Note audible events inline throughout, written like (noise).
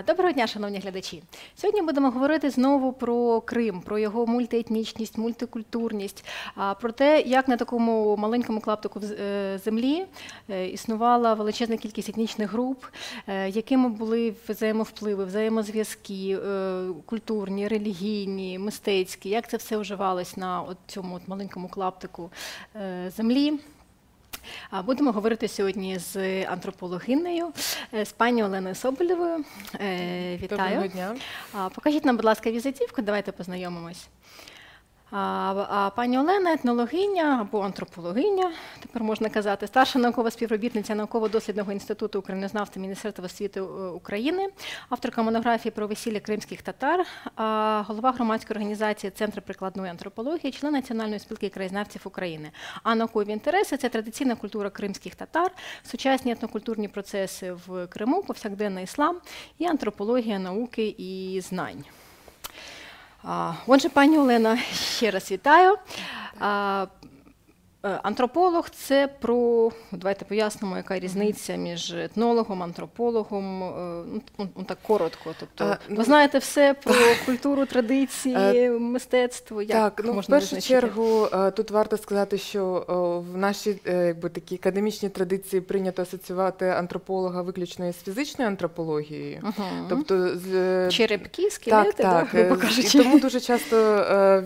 Е, доброго дня, шановні глядачі. Сьогодні будемо говорити знову про Крим, про його мультиетнічність, мультикультурність, про те, як на такому маленькому клаптику е, землі е, існувала величезна кількість етнічних груп, якими були взаємовпливи, взаємозв'язки, культурні, релігійні, мистецькі, як це все вживалось на цьому маленькому клаптику землі. Будемо говорити сьогодні з антропологинею, е, з пані Оленою Соболєвою. Е, вітаю. Доброго дня. Покажіть нам, будь ласка, візитівку, давайте познайомимось. А пані Олена, етнологиня або антропологиня, тепер можна казати, старша наукова співробітниця науково-дослідного інституту українознавства Міністерства освіти е, України, авторка монографії про весілля кримських татар, а, голова громадської організації Центр прикладної антропології, член Національної спілки краєзнавців України. А наукові інтереси це традиційна культура кримських татар, сучасні етнокультурні процеси в Криму, повсякденний іслам і антропологія науки і знань. Отже, пані Олена, ще раз вітаю. Е, антрополог це про давайте пояснимо, яка різниця між етнологом, антропологом. Е, ну, ну, ну так коротко. Тобто, ви знаєте все (laughs) про культуру, традиції, мистецтво. Як так, ну можна в першу визначити? чергу тут варто сказати, що в нашій е, якби такі академічні традиції прийнято асоціювати антрополога виключно із фізичною антропологією, угу. тобто з черепки, скелети, так, так. Да, і тому дуже часто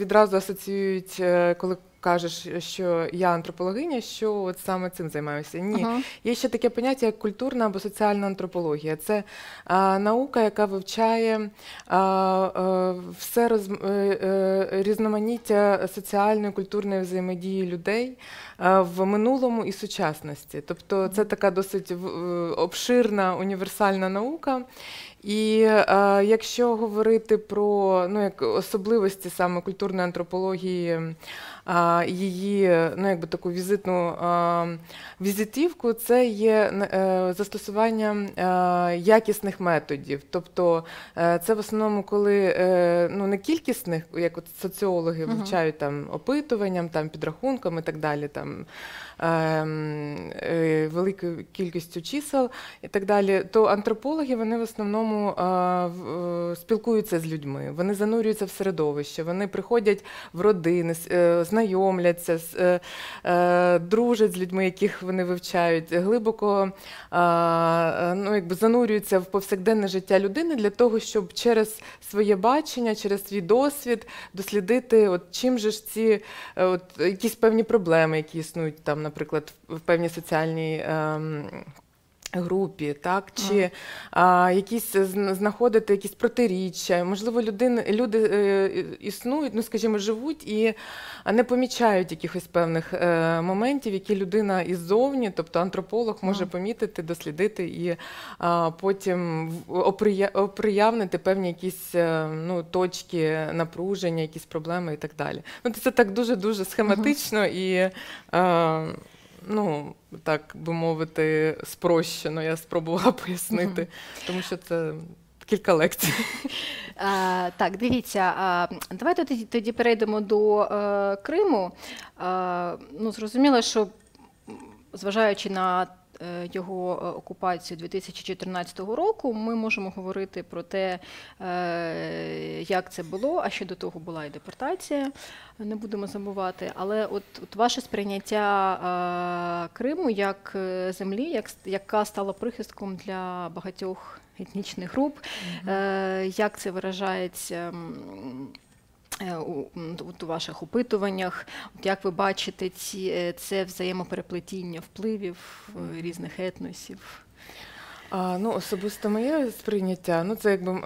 відразу асоціюють, коли кажеш, що я антропологиня, що от саме цим займаюся. Ні, uh-huh. є ще таке поняття, як культурна або соціальна антропологія. Це а, наука, яка вивчає а, а, все роз, а, е, е, різноманіття соціальної культурної взаємодії людей а, в минулому і сучасності. Тобто, це така досить е, обширна універсальна наука. І е, якщо говорити про ну, як особливості саме культурної антропології, е, її ну, якби таку візитну е, візитівку, це є е, застосування е, якісних методів. Тобто е, це в основному, коли е, ну, не кількісних, як от соціологи вивчають там опитуванням, там підрахунком і так далі. там великою кількістю чисел і так далі, то антропологи вони в основному е, спілкуються з людьми, вони занурюються в середовище, вони приходять в родини, е, знайомляться, дружать з людьми, яких вони вивчають, глибоко ну, якби занурюються в повсякденне життя людини для того, щоб через своє бачення, через свій досвід дослідити, от чим же ж ці от, якісь певні проблеми, які існують там наприклад, в певній соціальній. Ем, групі, так чи а, якісь знаходити якісь протиріччя, можливо, людини люди е, існують, ну скажімо, живуть і не помічають якихось певних е, моментів, які людина іззовні, тобто антрополог може помітити, дослідити і а, потім оприя, оприявнити певні якісь е, ну, точки напруження, якісь проблеми і так далі. Ну це так дуже дуже схематично і. А, ну так би мовити, спрощено. Я спробувала (laughs) пояснити, тому що це. Кілька лекцій. А, Так, дивіться, а, давайте тоді тоді перейдемо до а, е, Криму. А, ну, Зрозуміло, що зважаючи на його е, окупацію 2014 року, ми можемо говорити про те, е, як це було, а ще до того була і депортація, не будемо забувати. Але от, от ваше сприйняття Криму як землі, як, яка стала прихистком для багатьох етнічних груп, як це виражається Е, у, у ваших опитуваннях, от як ви бачите ці, е, це взаємопереплетіння впливів е, різних етносів? А, Ну, особисто моє сприйняття, ну це якби е,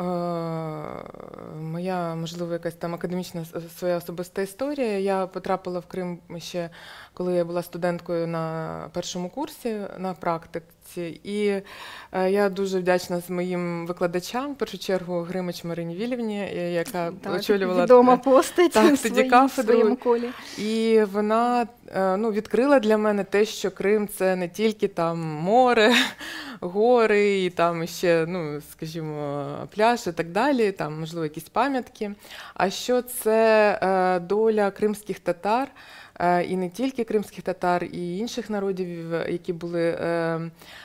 моя, можливо, якась там академічна своя особиста історія. Я потрапила в Крим ще коли я була студенткою на першому курсі на практиці. І е, я дуже вдячна з моїм викладачам, в першу чергу Гримич Марині Вілівні, яка так, очолювала відома (laughs) постать так, тоді кафедру. колі. І вона е, ну, відкрила для мене те, що Крим це не тільки там море, (laughs) гори і там ще, ну, скажімо, пляж і так далі, там, можливо, якісь пам'ятки. А що це е, доля кримських татар, е, і не тільки кримських татар, і інших народів, які були е,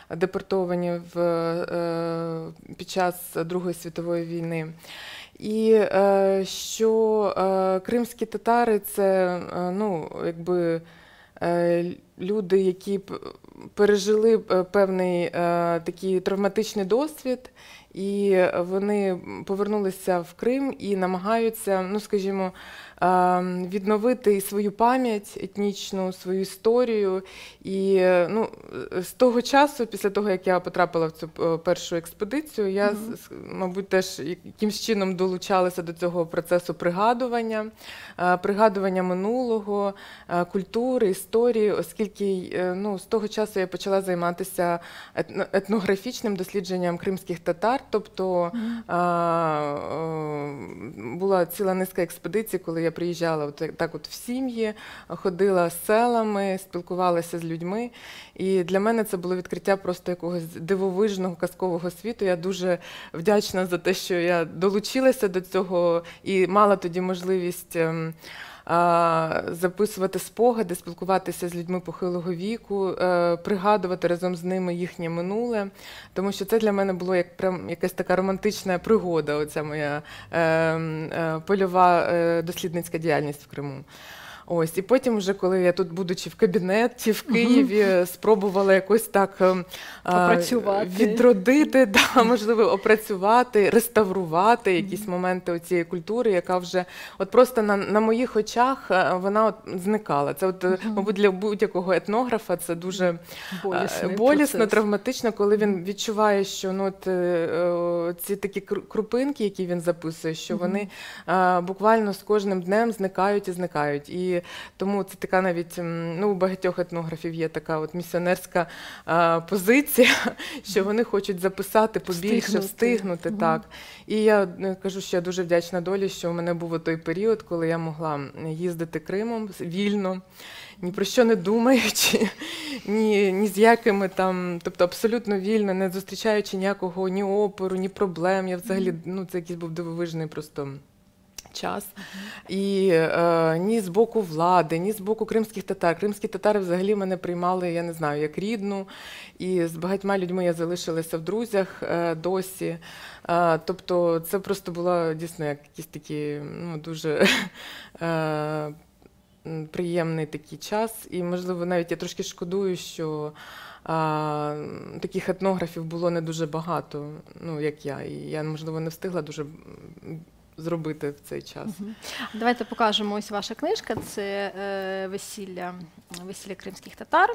депортовані в, е, під час Другої світової війни. І е, що кримські татари це ну, якби, люди, які пережили певний такий травматичний досвід, і вони повернулися в Крим і намагаються, ну скажімо, відновити і свою пам'ять етнічну, свою історію. І ну, з того часу, після того як я потрапила в цю е, першу експедицію, я с- мабуть теж якимсь чином долучалася до цього процесу пригадування, е, пригадування минулого, е, культури, історії, оскільки ну, з того часу я почала займатися етнографічним дослідженням кримських татар. Тобто а, е, була ціла низка експедицій, коли я приїжджала от так от в сім'ї, ходила з селами, спілкувалася з людьми. І для мене це було відкриття просто якогось дивовижного казкового світу. Я дуже вдячна за те, що я долучилася до цього і мала тоді можливість. Ем, Записувати спогади, спілкуватися з людьми похилого віку, е, пригадувати разом з ними їхнє минуле, тому що це для мене було як прям якась така романтична пригода. Оця моя е, е, польова е, дослідницька діяльність в Криму. Ось, і потім, вже коли я тут, будучи в кабінеті в Києві, спробувала якось так ем, Опрацювати. відродити, (laughs) да, можливо, опрацювати, реставрувати якісь моменти цієї культури, яка вже от просто на, на моїх очах е, вона от зникала. Це, от, е, мабуть, для будь-якого етнографа це дуже е, Болісний болісно, процес. травматично, коли він відчуває, що ну, от, ці такі кру- крупинки, які він записує, що вони буквально з кожним днем зникають і зникають. І тому це така навіть ну, у багатьох етнографів є така от місіонерська е, позиція, (laughs) що вони хочуть записати побільше, Встигнути. встигнути. Мгм. так. І я е, кажу, що я дуже вдячна долі, що у мене був той період, коли я могла їздити Кримом вільно, ні про що не думаючи, (laughs) ні, ні з якими там, тобто абсолютно вільно, не зустрічаючи ніякого ні опору, ні проблем. Я взагалі ну це якийсь був дивовижний просто. Час і е, ні з боку влади, ні з боку кримських татар. Кримські татари взагалі мене приймали, я не знаю, як рідну. І з багатьма людьми я залишилася в друзях е, досі. Е, тобто, це просто було дійсно як якийсь такий ну, дуже (laughs) е, приємний такий час. І, можливо, навіть я трошки шкодую, що а, таких етнографів було не дуже багато, ну як я. І я, можливо, не встигла дуже зробити в цей час. Угу. Давайте покажемо ось ваша книжка. Це е, весілля, весілля кримських татар.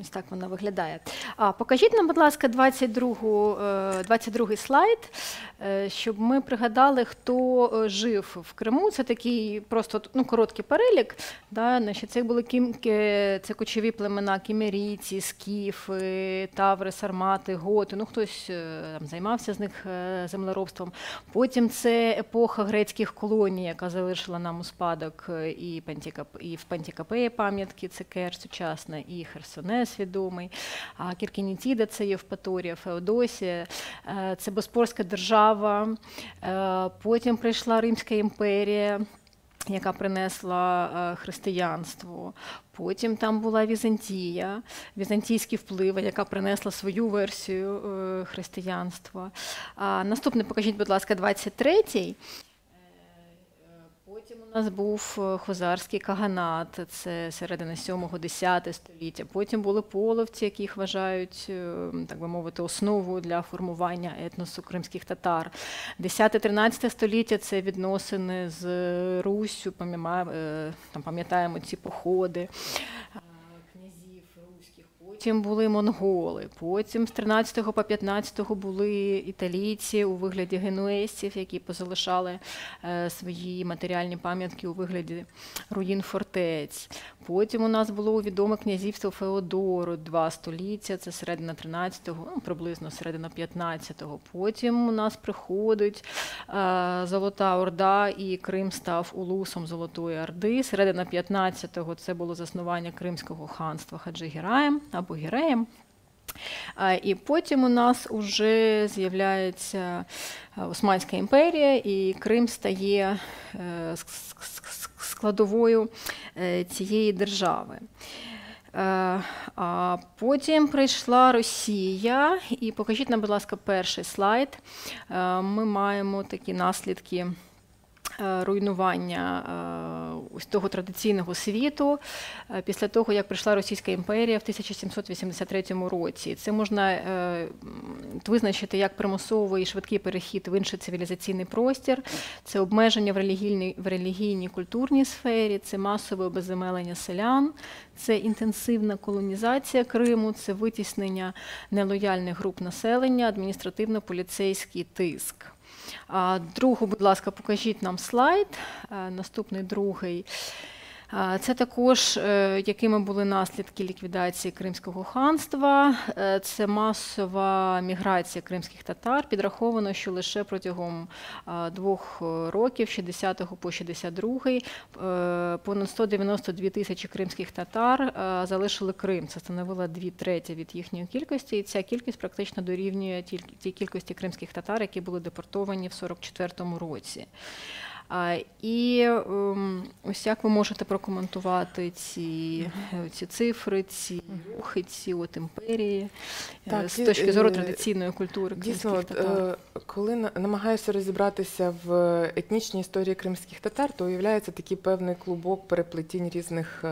Ось так вона виглядає. А покажіть нам, будь ласка, 22, е, 22 слайд, е, щоб ми пригадали, хто е, жив в Криму. Це такий просто ну, короткий перелік. Да? Це були кім, ке- це кочові племена кімерійці, скіфи, таври, сармати, готи. Ну, хтось е, там займався з них е, землеробством. Потім це епоха грецьких колоній, яка залишила нам у спадок е, і, Пантікап, і в Пантікапеї пам'ятки, це Кер сучасна, і Херсонес відомий, а Кіркінітіда це Євпаторія, Феодосія, е, це Боспорська держава, е, потім прийшла Римська імперія. Яка принесла е, християнство. Потім там була Візантія, візантійські впливи, яка принесла свою версію християнства. А, наступний, покажіть, будь ласка, 23-й. У нас був е, хозарський каганат, це середина 7-10 століття. Потім були половці, яких вважають, е, так би мовити, основою для формування етносу кримських татар. 10-13 століття це відносини з Руссю, е, пам'ятаємо ці походи. Потім були монголи, потім з 13 по 15 були італійці у вигляді генуезців, які позалишали е, свої матеріальні пам'ятки у вигляді руїн фортець. Потім у нас було відоме князівство Феодору, два століття, це середина 13-го, ну, приблизно середина 15-го. Потім у нас приходить е, Золота Орда, і Крим став улусом Золотої Орди. Середина 15-го це було заснування Кримського ханства Хаджигіраєм або Гіреєм. І потім у нас вже з'являється Османська імперія, і Крим стає складовою цієї держави. А потім прийшла Росія, і покажіть нам, будь ласка, перший слайд. Ми маємо такі наслідки. Е, руйнування е, ось того традиційного світу е, після того, як прийшла Російська імперія в 1783 році. Це можна визначити як примусовий швидкий перехід в інший цивілізаційний простір, це обмеження в релігійній в релігійній культурній сфері, це масове обезземелення селян, це інтенсивна колонізація Криму, це витіснення нелояльних груп населення, адміністративно-поліцейський тиск. Другу, будь ласка, покажіть нам слайд. Наступний другий. Це також е, якими були наслідки ліквідації Кримського ханства. Е, це масова міграція кримських татар. Підраховано, що лише протягом двох років, 60 по 62, е, понад 192 тисячі кримських татар залишили Крим. Це становило дві треті від їхньої кількості, і ця кількість практично дорівнює тій кількості кримських татар, які були депортовані в 44-му році. І ем, ось як ви можете прокоментувати ці ці цифри, ці рухи, ці от імперії е, так, з точки зору е, традиційної культури Дійсно, татар? Е, коли намагаюся розібратися в етнічній історії кримських татар, то уявляється такий певний клубок переплетінь різних,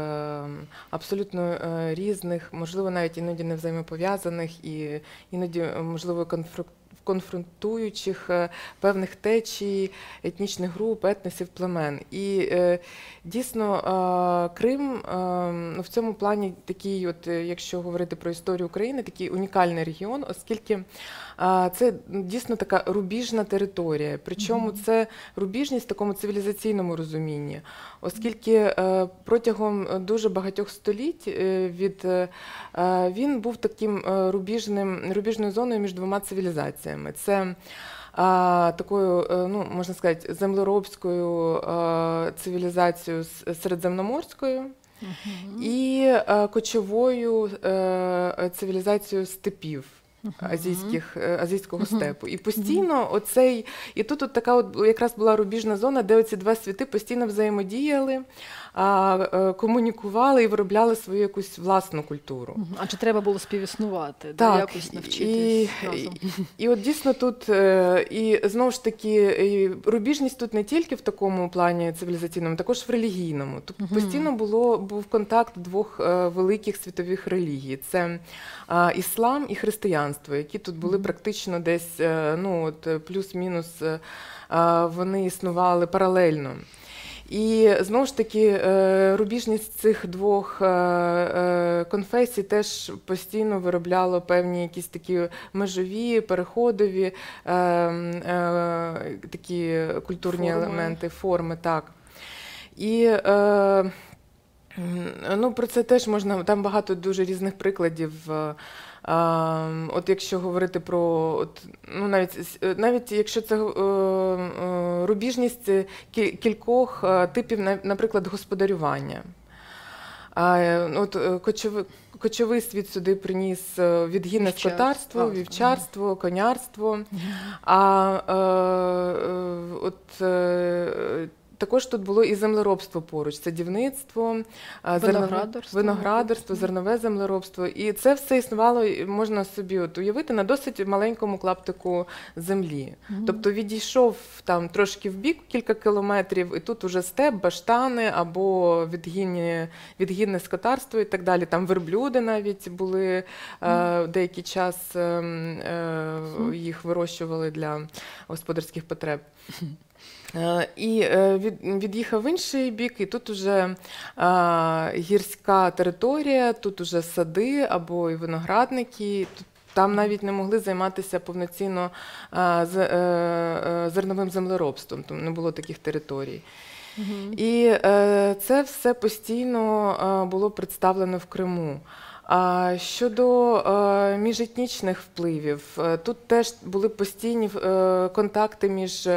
абсолютно різних, можливо, навіть іноді не взаємопов'язаних і іноді можливо конфлікт конфронтуючих е, певних течій, етнічних груп, етносів, племен. І е, дійсно е, Крим ну, в цьому плані такий, от якщо говорити про історію України, такий унікальний регіон, оскільки це дійсно така рубіжна територія. Причому це рубіжність в такому цивілізаційному розумінні, оскільки протягом дуже багатьох століть від він був таким рубіжним рубіжною зоною між двома цивілізаціями. Це а, Такою, е, ну можна сказати, землеробською а, цивілізацією середземноморською угу. і а, кочовою а, е, цивілізацією степів. Азійських е, азійського степу, і постійно оцей, і тут от така, от якраз була рубіжна зона, де оці два світи постійно взаємодіяли а, е, комунікували і виробляли свою якусь власну культуру. А чи треба було співіснувати, так, да, якось навчитись і, разом? І, і от дійсно тут е, і знову ж таки рубіжність тут не тільки в такому плані цивілізаційному, також в релігійному. Тут постійно було був контакт двох великих світових релігій: це іслам і християнство, які тут були практично десь ну от плюс-мінус. Вони існували паралельно. І знову ж таки е, рубіжність цих двох е, е, конфесій теж постійно виробляло певні якісь такі межові, переходові такі культурні форми. елементи, форми. так. І ну, про це теж можна, там багато дуже різних прикладів. От якщо говорити про от, ну навіть навіть якщо це е, е, рубіжність кількох е, типів, наприклад, господарювання. От кочовий, кочовий світ сюди приніс відгінне скотарство, вівчарство, конярство. А от також тут було і землеробство поруч, це дівництво, виноградарство, виноградарство, зернове землеробство. І це все існувало, можна собі от уявити, на досить маленькому клаптику землі. Угу. Тобто відійшов там трошки в бік кілька кілометрів, і тут уже степ, баштани або відгінне, відгінне скотарство і так далі. Там верблюди навіть були угу. е, деякий час е, е, їх вирощували для господарських потреб. Е, і е, від'їхав в інший бік, і тут уже гірська територія, тут уже сади або і виноградники. Там навіть не могли займатися повноцінно е, зерновим землеробством, тому не було таких територій. Угу. І це все постійно було представлено в Криму. Щодо е, міжетнічних впливів, е, тут теж були постійні е, контакти між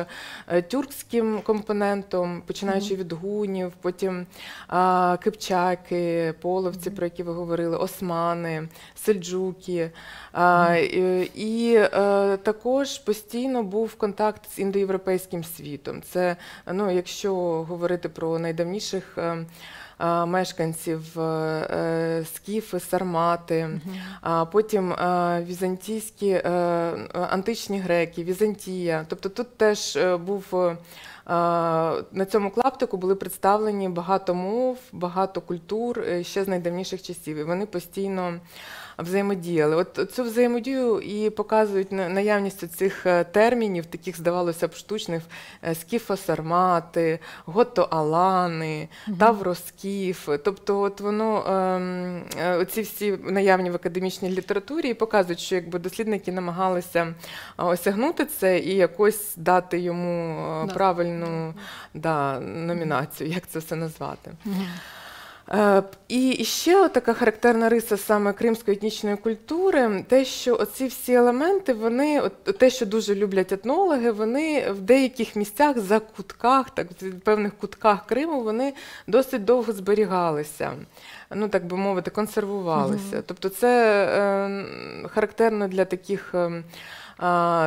тюркським компонентом, починаючи від гунів, потім кипчаки, половці, про які ви говорили, османи, сельджуки. І також постійно був контакт з індоєвропейським світом. Це, ну, якщо говорити про найдавніших. Е, Мешканців е, е, скіфи, сармати, а потім візантійські античні греки, Візантія. Тобто тут теж був на цьому клаптику були представлені багато мов, багато культур ще з найдавніших часів. І вони постійно взаємодіяли. От цю взаємодію і показують на- наявність цих термінів, таких здавалося б штучних е, скіфосармати, готоалани, тавроскіф. Тобто, от воно ем, е, оці всі наявні в академічній літературі і показують, що якби дослідники намагалися осягнути це і якось дати йому е, Да. правильну да, номінацію, як це все назвати. Е, І ще така характерна риса саме кримської етнічної культури, те, що оці всі елементи, вони, от те, що дуже люблять етнологи, вони в деяких місцях за кутках, так в певних кутках Криму, вони досить довго зберігалися. Ну, так би мовити, консервувалися. Тобто, це е, характерно для таких. е,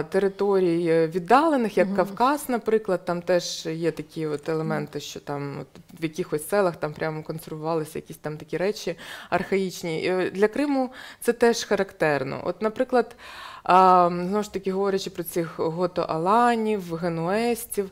Територій е, віддалених, як Кавказ, наприклад, там теж є такі от елементи, що там от в якихось селах там прямо консервувалися якісь там такі речі архаїчні. І е, для Криму це теж характерно. От, наприклад, а, знову ж таки говорячи про цих готоаланів, генуестів,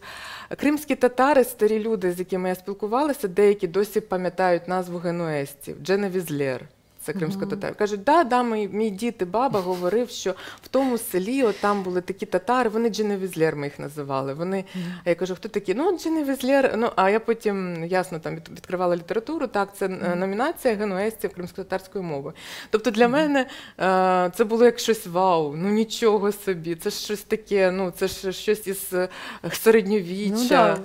кримські татари, старі люди, з якими я спілкувалася, деякі досі пам'ятають назву генуестів Дженевізлєр. Це кримська татар. Кажуть, да, да, мій, мій дід і баба говорив, що в тому селі от там були такі татари, вони Дженевізлєр ми їх називали. Вони, а я кажу, хто такі? Ну, Дженевізлєр. Ну, а я потім ясно там відкривала літературу. Так, це е, номінація генуестів кримсько-татарської мови. Тобто для мене е, це було як щось вау, ну нічого собі. Це ж щось таке, ну це ж щось із е, середньовіччя.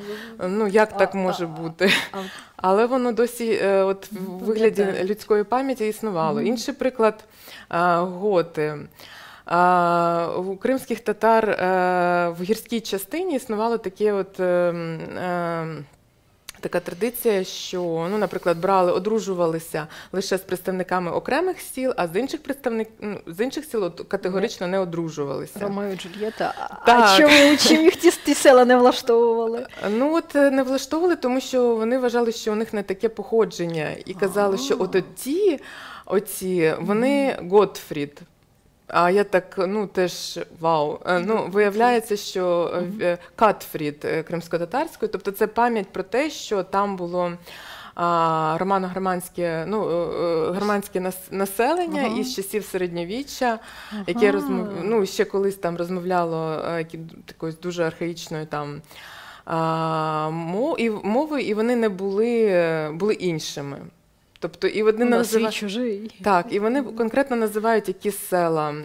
Ну, як так А- може а- бу- а- але воно досі е, от в Ну, вигляді людської пам'яті існувало. Інший приклад а, готи. А, у кримських татар е, в гірській частині існувало таке от. Така традиція, що, ну, наприклад, брали, одружувалися лише з представниками окремих сіл, а з інших представник, ну, з інших сіл от категорично не одружувалися. Ромео і Джульєта. А- Так. А чому, чим їх ті, ті села не влаштовували? Ну от е, не влаштовували, тому що вони вважали, що у них не таке походження, і казали, що от ті, оці, вони Готфрід. А я так, ну теж вау. Е, Ну, виявляється, що е, е, Катфрід кримсько-татарської, тобто це пам'ять про те, що там було. Романо-германське, ну, е, е, германське нас- населення Ага. із часів середньовіччя, яке розмов... Ну, ще колись там розмовляло такою дуже архаїчною там а, і, мовою, і вони не були, були іншими. Тобто, і вони називають. чужий. Так, і вони конкретно називають які села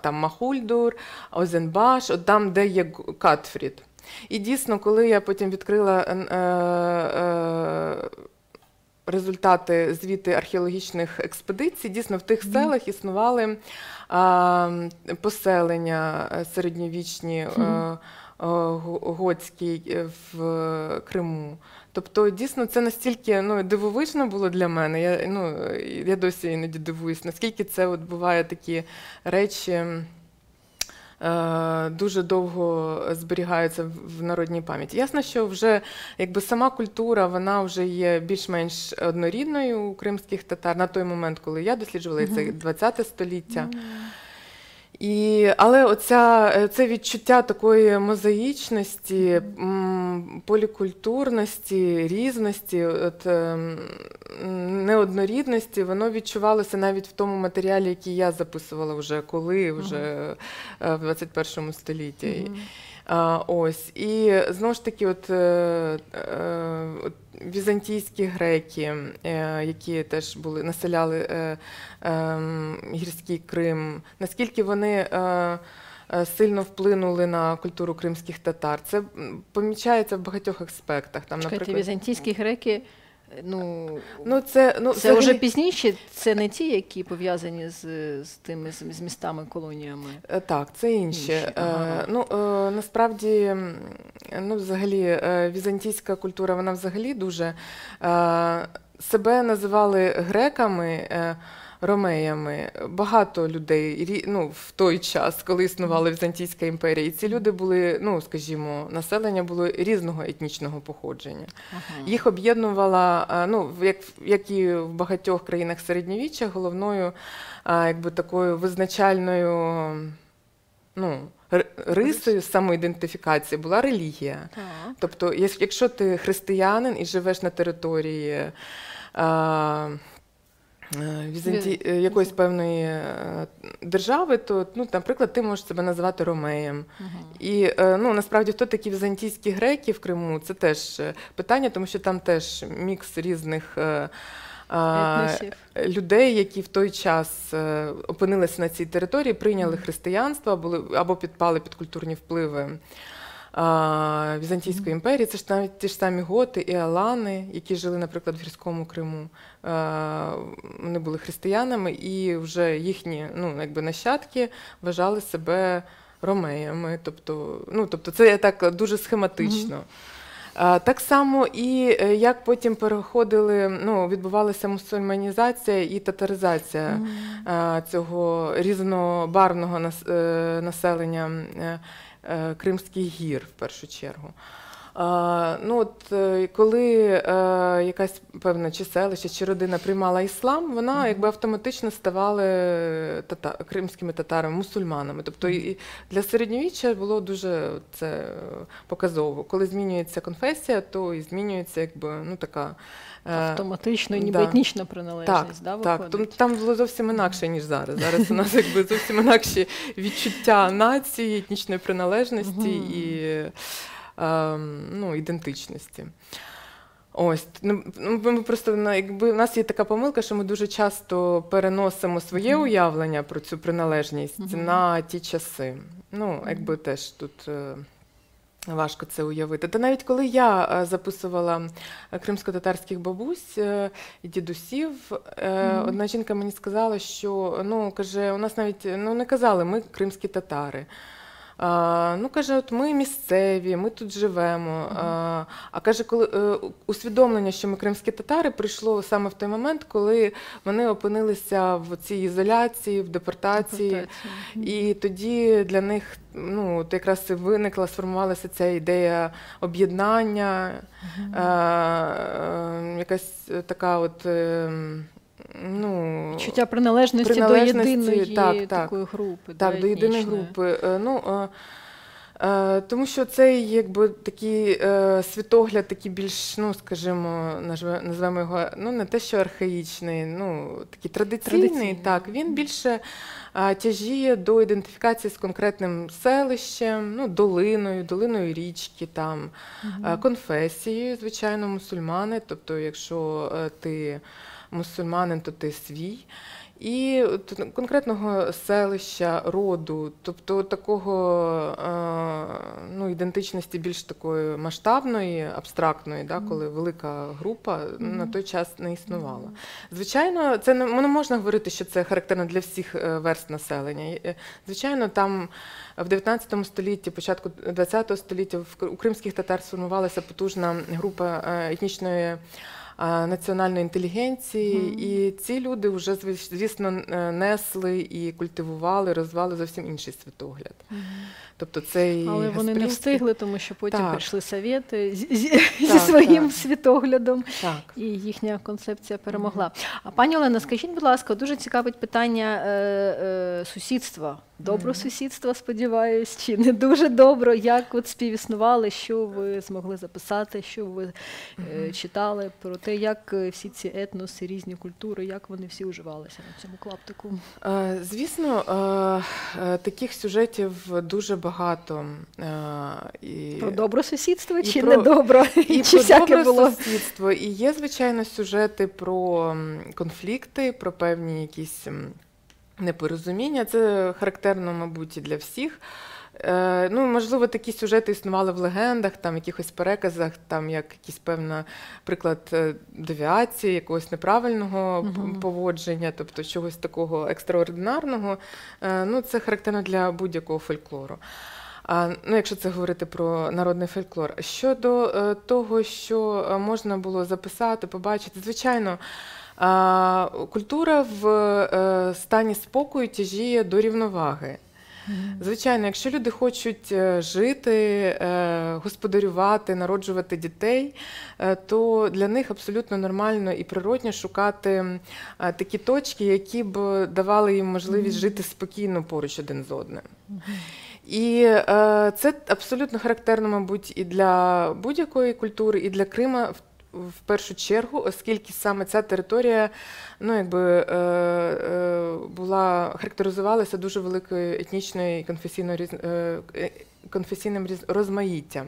там Махульдур, Озенбаш, от там, де є Катфрід. І дійсно, коли я потім відкрила е, е, результати звіти археологічних експедицій, дійсно в тих селах існували а, поселення е, середньовічні. е, е, Готські е, в Криму. Тобто, дійсно, це настільки ну, дивовижно було для мене. Я, ну, я досі іноді дивуюсь, наскільки це от буває такі речі. е, Дуже довго зберігаються в- народній пам'яті. Ясно, що вже якби сама культура вона вже є більш-менш однорідною у кримських татар на той момент, коли я досліджувала і це Мгм. 20 століття. І, але оця, е, це відчуття такої мозаїчності, полікультурності, різності, от, ем, неоднорідності, воно відчувалося навіть в тому матеріалі, який я записувала вже коли, вже е, в 21 столітті. Ось. І знову ж таки, от, е, е, візантійські греки, е, які теж були, населяли е, е, гірський Крим, наскільки вони сильно вплинули на культуру кримських татар. Це помічається в багатьох аспектах. Там, Чекайте, наприклад, візантійські греки Ну, Ну, це ну, це взагалі- вже пізніше, це не ті, які пов'язані з, з тими з, з містами, колоніями. Е, Так, це. Інші, ага. Е, Ну, е, насправді, ну, взагалі, візантійська культура, вона взагалі дуже себе називали греками. Е, Ромеями багато людей ну, в той час, коли існувала Візантійська імперія, і ці люди були, ну скажімо, населення було різного етнічного походження. Ага. Їх об'єднувала, е, ну, як, як і в багатьох країнах середньовіччя, головною якби такою визначальною ну, рисою самоідентифікації була релігія. Так. Тобто, якщо ти християнин і живеш на території а, е, Візанті... е, якоїсь певної е, держави, то, ну, наприклад, ти можеш себе називати ромеєм. Ага. І е, ну, насправді, хто такі візантійські греки в Криму, це теж е, питання, тому що там теж мікс різних е, а, Етносів. людей, які в той час е, опинилися на цій території, прийняли християнство були, або підпали під культурні впливи. Візантійської імперії, це ж навіть ті ж самі готи і алани, які жили, наприклад, в гірському Криму. Вони були християнами, і вже їхні ну, якби нащадки вважали себе ромеями. Тобто, ну, тобто це так дуже схематично. Так само і е, як потім переходили, ну, відбувалася мусульманізація і татаризація е, цього різнобарвного е, населення Кримських гір в першу чергу. Ну, от, е, коли е, якась певна чи селище, чи родина приймала іслам, вона якби автоматично ставали тата, кримськими татарами, мусульманами. Тобто і для середньовіччя було дуже це е, показово. Коли змінюється конфесія, то і змінюється якби ну така. Е, Автоматично, ніби да. етнічна приналежність, так, да, так. виходить? Тому там було зовсім інакше, ніж зараз. Зараз у нас якби зовсім інакші відчуття нації, етнічної приналежності і ем, ну, ідентичності. Ось ну, ну, ми просто на- якби в нас є така помилка, що ми дуже часто переносимо своє уявлення про цю приналежність Мгм. на ті часи. Ну, якби теж тут. Важко це уявити. Та навіть коли я е, записувала е, кримсько-татарських бабусь е, і дідусів, mm-hmm. одна жінка мені сказала, що ну каже, у нас навіть ну не казали, ми кримські татари. А, ну, каже, от ми місцеві, ми тут живемо. А, а каже, коли е, усвідомлення, що ми кримські татари, прийшло саме в той момент, коли вони опинилися в цій ізоляції, в депортації. Депортація. І тоді для них ну, от якраз і виникла, сформувалася ця ідея об'єднання, Мгм. е, е, якась така от. Ну, Відчуття приналежності, приналежності, до єдиної так, так. такої групи. так, да, до єдиної групи. Е, Ну, е, е, тому що цей якби такий е, світогляд, такий більш, ну скажімо, назвемо його ну не те, що архаїчний, ну такий традиційний, Традиційний. так він більше е, тяжіє до ідентифікації з конкретним селищем, ну долиною, долиною річки, там е, конфесією, звичайно, мусульмани. Тобто, якщо ти мусульманин, то ти свій. І конкретного селища, роду, тобто такого е, ну, ідентичності більш такої масштабної, абстрактної, да, коли велика група на той час не існувала. Звичайно, це не не можна говорити, що це характерно для всіх е, верст населення. Е, Звичайно, там в 19 столітті, початку 20 століття у кримських татар сформувалася потужна група етнічної національної інтелігенції, Мгм. і ці люди вже зві- звісно несли і культивували, розвивали зовсім інший світогляд. Мгм. Тобто цей Але вони не встигли, тому що потім Так. прийшли совєти зі, зі, зі своїм так. світоглядом, Так. і їхня концепція перемогла. А пані Олена, скажіть, будь ласка, дуже цікавить питання е, е, сусідства. Добро сусідства, сподіваюсь, чи не дуже добро? Як от співіснували, що ви змогли записати, що ви е, читали про те, як е, всі ці етноси, різні культури, як вони всі уживалися на цьому клаптику? Е, Звісно, е, таких сюжетів дуже багато. Е, І, Про добре сусідство чи про- недобро? і чи про всяке добре було? сусідство. І є, звичайно, сюжети про конфлікти, про певні якісь непорозуміння. Це характерно, мабуть, і для всіх Е, ну, можливо, такі сюжети існували в легендах, там, якихось переказах, там як якийсь певна приклад е, девіації, якогось неправильного Мгм. поводження, тобто чогось такого екстраординарного. Е, ну, це характерно для будь-якого фольклору. А, ну, якщо це говорити про народний фольклор. Щодо е, того, що е, можна було записати, побачити, звичайно, культура в е, стані спокою тяжіє до рівноваги. Звичайно, якщо люди хочуть е, жити, е, господарювати, народжувати дітей, е, то для них абсолютно нормально і природньо шукати такі точки, які б давали їм можливість жити спокійно поруч один з одним. І е, це абсолютно характерно, мабуть, і для будь-якої культури, і для Крима в, в першу чергу, оскільки саме ця територія ну, якби, е, е, була, характеризувалася дуже великою етнічною і конфесійною різ, е, е, конфесійним розмаїттям.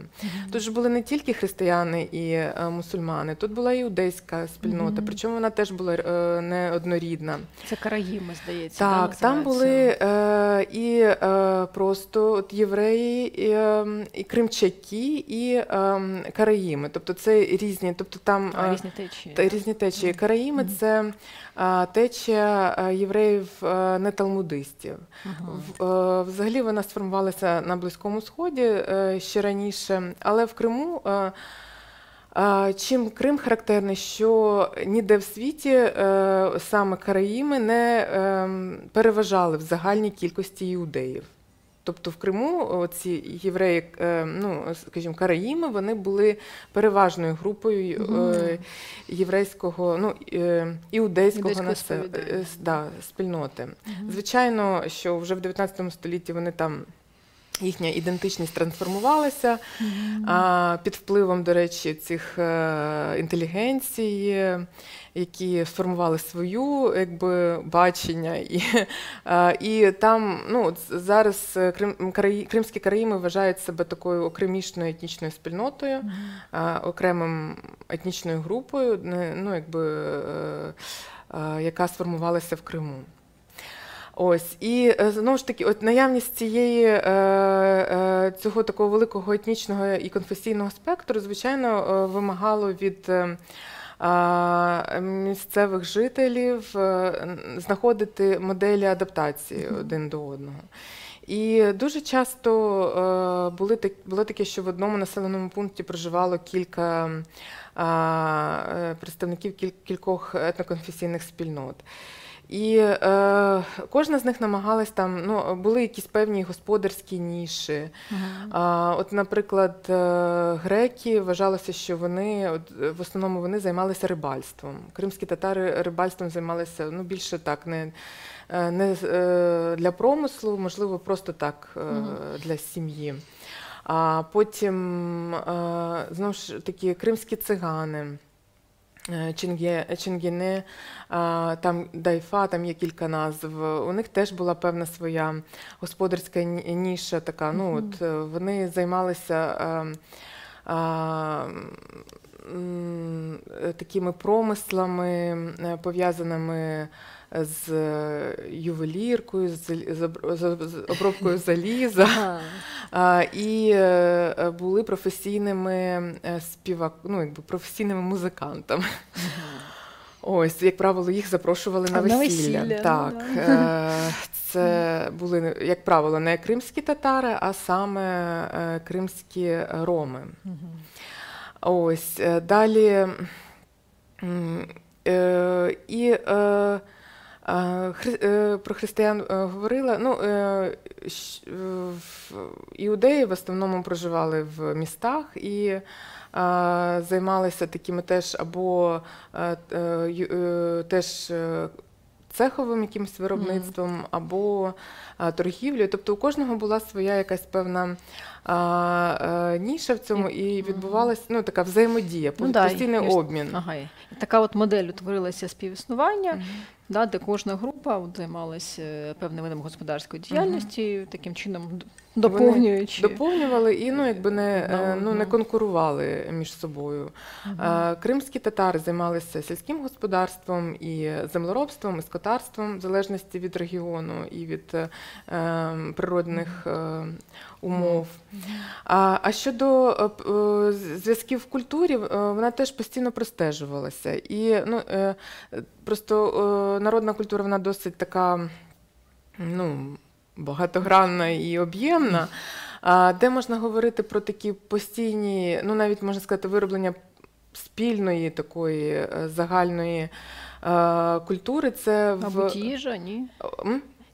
Тут ж були не тільки християни і е, мусульмани, тут була іудейська спільнота, Мгм. причому вона теж була е, неоднорідна. Це Караїми, здається. Так, да, там були е, і е, просто от євреї, і, е, і кримчаки, і е, караїми. Тобто це різні, тобто там А, різні течії. та- різні течії. Караїми це течія е, євреїв е, не талмудистів. Е, Взагалі вона сформувалася на Близькому Сході е, ще раніше, але в Криму. е, е, Чим Крим характерний, що ніде в світі е, саме Караїми не ем, переважали в загальній кількості іудеїв. Тобто в Криму ці євреї, е, ну скажімо, Караїми, вони були переважною групою е, єврейського, ну е, іудейського Іудейського насе- сповідання. с- да, спільноти. Звичайно, що вже в 19 столітті вони там. Їхня ідентичність трансформувалася під впливом, до речі, цих е, інтелігенцій, які сформували свою якби, бачення. І, е, і там ну, зараз е, Крим, Кримські Караїми вважають себе такою окремішною етнічною спільнотою, а, окремим етнічною групою, ну, якби, яка сформувалася в Криму. Ось і е, знову ж таки, от наявність цієї е, е, цього такого великого етнічного і конфесійного спектру, звичайно, вимагало від місцевих жителів знаходити моделі адаптації один до одного. І дуже часто були було таке, що в одному населеному пункті проживало кілька представників кількох етноконфесійних спільнот. І е, кожна з них намагалась там, ну, були якісь певні господарські ніші. Мгм. А, от, наприклад, е, греки вважалося, що вони от, е, в основному вони займалися рибальством. Кримські татари рибальством займалися ну, більше так, не, е, не е, для промислу, можливо, просто так е, Мгм. для сім'ї. А потім е, знову ж таки кримські цигани. Е, Чинге, там Дайфа, там є кілька назв. У них теж була певна своя господарська ніша така. Ну, от, е, вони займалися е, такими промислами, пов'язаними з е, ювеліркою, з, обробкою заліза. І е, е, були професійними співак, ну, якби професійними музикантами. Ось, як правило, їх запрошували на А, на весілля. весілля, ну так, да. е, це були, як правило, не кримські татари, а саме е, кримські роми. Мгм. Ось е, далі. е, І е, е, е, про християн е, говорила. Ну, е, е, іудеї в основному проживали в містах і е, займалися такими теж або е, е, е, теж е, цеховим якимось виробництвом, або е, торгівлею. Тобто у кожного була своя якась певна е, ніша в цьому, і відбувалася ну, така взаємодія, Ну да, постійний і обмін. Ага, така от модель утворилася співіснування. Да, де кожна група от, займалася е, певним видом господарської діяльності, таким чином доповнюючи. Доповнювали і ну, якби не, е, ну, не конкурували між собою. Е, Кримські татари займалися сільським господарством і землеробством, і скотарством, в залежності від регіону і від е, е, природних е, умов. А а щодо е, е, зв'язків в культурі, вона теж постійно простежувалася. І ну, просто народна культура вона досить така ну, багатогранна і об'ємна, де можна говорити про такі постійні, ну навіть можна сказати, вироблення спільної такої загальної культури. Це Мабуть, їжа, ні?